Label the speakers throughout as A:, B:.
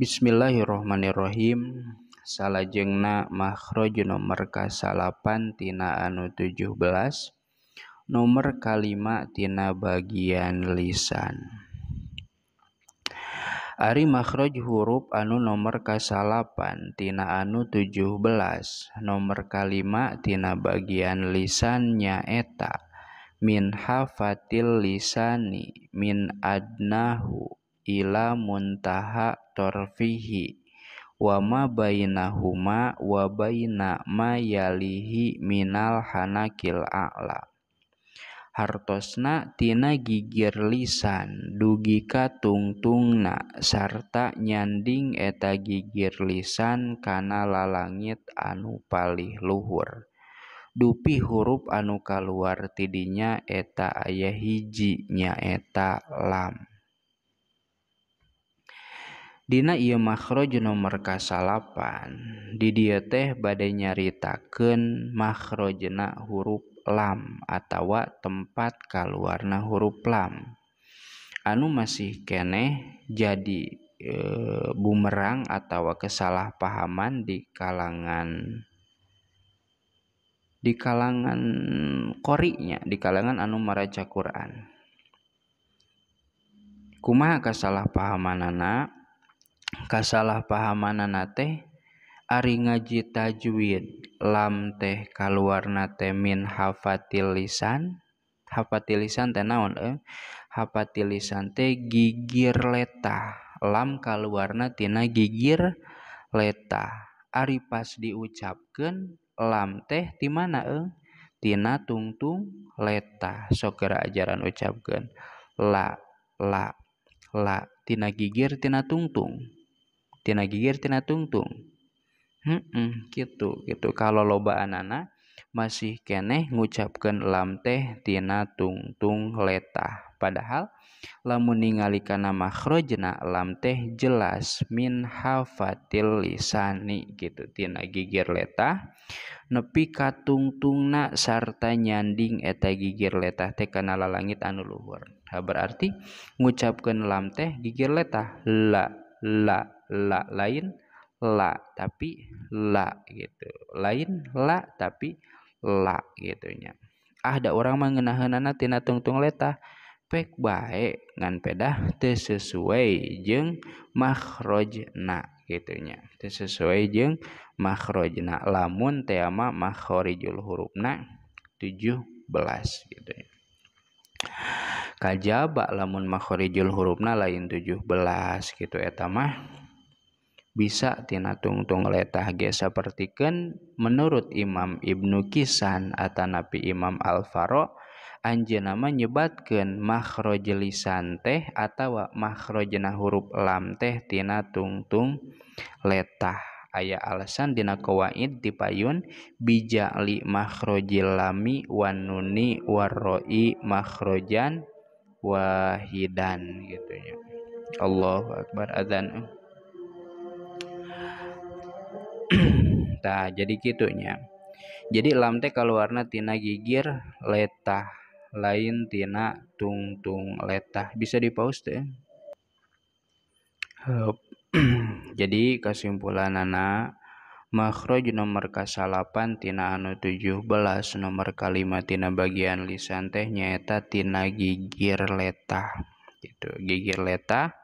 A: Bismillahirrahmanirrahim salajengna makhraj nomor kasalapan tina anu 17 nomor kalima tina bagian lisan. Ari makhraj huruf anu nomor kasalapan tina anu 17 nomor kalima tina bagian lisan nyaeta min hafatil lisani min adnahu ila muntaha torfihi wa ma bainahuma wa baina ma yalihi minal hanakil a'la. Hartosna tina gigir lisan dugi ka tungtungna sarta nyanding eta gigir lisan kana lalangit anu palih luhur. Dupi huruf anu kaluar tidinya eta aya hiji nyaeta lam Dina ieu makhraj nomor kasalapan di dieu teh bade nyaritakeun makhrajna huruf lam atawa tempat kaluarna huruf lam. Anu masih keneh jadi e, bumerang atawa kesalahpahaman di kalangan di kalangan korinya di kalangan anu maraca Quran. Kumaha kasalahpahamanana kasalahpahamanana teh ari ngaji tajwid lam teh kaluarna teh min hafatil lisan hafatil lisan teh naon eh? Hafatil lisan teh gigir letah lam kaluarna tina gigir letah ari pas diucapkeun lam teh di mana eh? Tina tungtung letah sok ajaran ucapkeun. La la la tina gigir tina tungtung tina gigir tina tungtung. Hmm, gitu gitu. Kalau loba anana masih keneh ngucapkan lam teh tina tungtung letah. Padahal lamun ningali kana makhrajna lam teh jelas min hafatil lisani gitu. Tina gigir letah nepi ka tungtungna sarta nyanding eta gigir letah teh kana lalangit anu luhur. Ha berarti ngucapkeun lam teh gigir letah. La la. La lain la tapi la gitu. Lain la tapi la gitunya. Ah ada orang mengenahanana tina tungtung letah pek baik ngan pedah teu sesuai jeung makhrajna gitunya. Teu sesuai jeung makhrajna lamun teh ama makhrijul hurufna 17 gitu ya kajaba lamun makhrijul hurufna lain 17 gitu eta mah bisa tina tungtung letah ge sapertikeun menurut Imam Ibnu Kisan atanapi Imam Al-Faro anjeunna nyebatkeun makhraj lisan teh atawa makhrajna huruf lam teh tina tungtung letah. Aya alasan dina qawaid dipayun bijali makhrajil lami wan nuni warroi makhrajan wahidan gitu ya Allahu akbar adzan tah jadi gitunya. Jadi lam teh keluarna tina gigir letah. Lain tina tungtung letah. Bisa dipaus teh. Jadi kesimpulan anak makhraj nomor kasalapan tina anu 17 nomor kalimat tina bagian lisan teh nyaeta tina gigir letah. Gitu gigir letah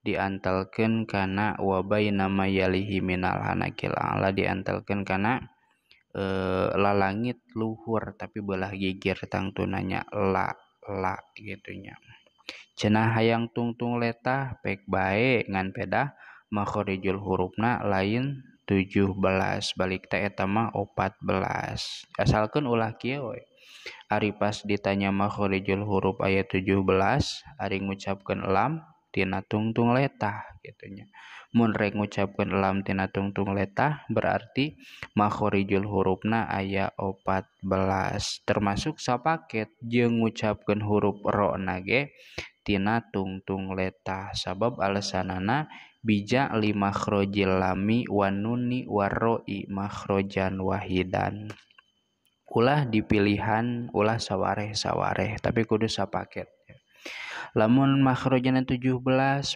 A: diantalkan karena wabai nama yalihi minal hanakil ala diantalkan karena e, lalangit luhur tapi belah gigir tang tunanya la la gitunya. Cenah hayang tungtung letah pek baik ngan pedah makhorijul hurufna lain 17 balik ta eta mah 14 asalkan ulah kieu ari pas ditanya makhorijul huruf ayat 17 ari ngucapkeun lam tina tungtung letah gitunya mun rek ngucapkeun lam tina tungtung letah berarti makhorijul hurufna aya 14 termasuk sapaket jeung ngucapkeun huruf ro nage tina tungtung letah. Sabab alasanana bija lima khrojil lami wanuni warroi makhrojan wahidan. Ulah dipilihan ulah sawareh sawareh tapi kudu sapaket lamun makhrojana 17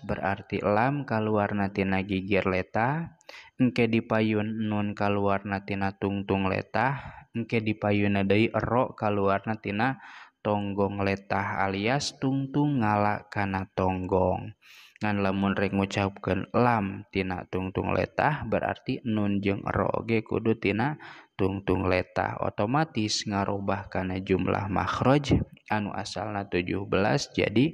A: berarti lam kaluarnatina gigir leta engke dipayun nun kaluarnatina tungtung letah engke dipayuna deui ero kaluarnatina tonggong letah alias tungtung ngala kana tonggong. Ngan lamun rek ngucapkeun lam tina tungtung letah berarti nun jeung ero oge kudu tina tungtung letah otomatis ngarubah kana jumlah makhroj anu asalna 17 jadi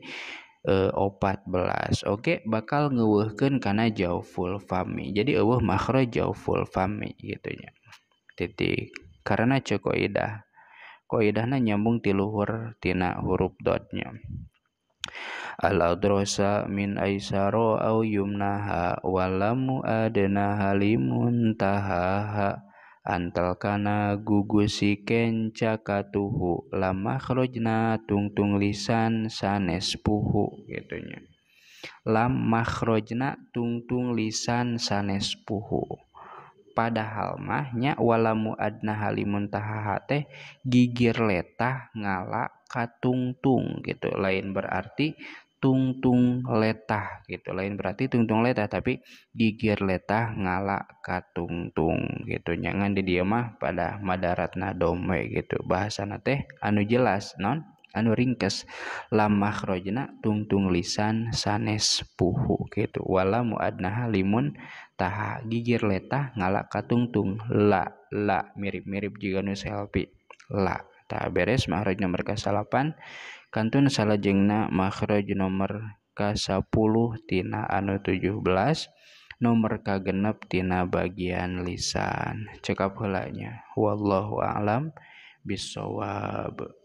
A: e, 14 oke bakal ngeuweuhkeun kana jauful fami jadi eueuh makhraj jauful fami gitu nya. Titik. Karena cek koidah. Koidahna nyambung ti luhur tina huruf dotnya al adrosa min aisaro au yumnaha walamu adna halimun tahaha antal kana gugusi kenca katuhu lama makhrajna tungtung lisan sanes puhu gitunya lam tungtung lisan sanes puhu. Padahal mahnya walamu adna halimun teh gigir letah ngala katungtung gitu. Lain berarti tungtung letah gitu. Lain berarti tungtung letah tapi gigir letah ngala katungtung gitu. Jangan di dia mah pada madaratna dome gitu. Bahasa teh anu jelas non? Anu ringkes. Lam makhrajna tungtung lisan sanes puhu gitu. Wala muadna limun taha. Gigir letah ngala katungtung la la mirip-mirip juga nu selfie. La tak beres nomor ke 8 kantun salajengna makhraj nomor ke 10 tina anu 17 nomor kagenep tina bagian lisan. Cekap heulanya. Wallahu alam bisawab